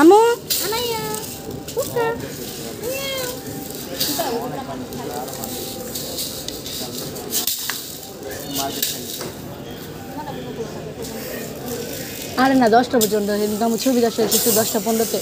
আমু. আরে না দশটা পর্যন্ত আমার ছবি দশটা এসেছে দশটা পনেরোতে।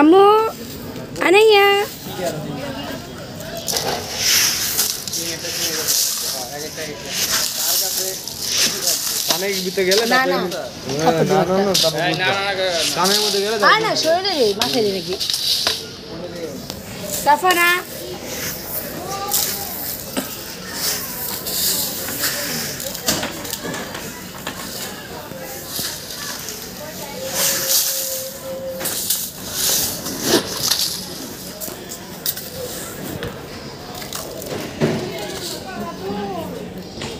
আম্মু আনাইয়া। অনেক ভিতরে গেলে না না হ্যাঁ, না না না কানের মধ্যে গেলে আর না শরীরে মাথায় রে নাকি সাফানা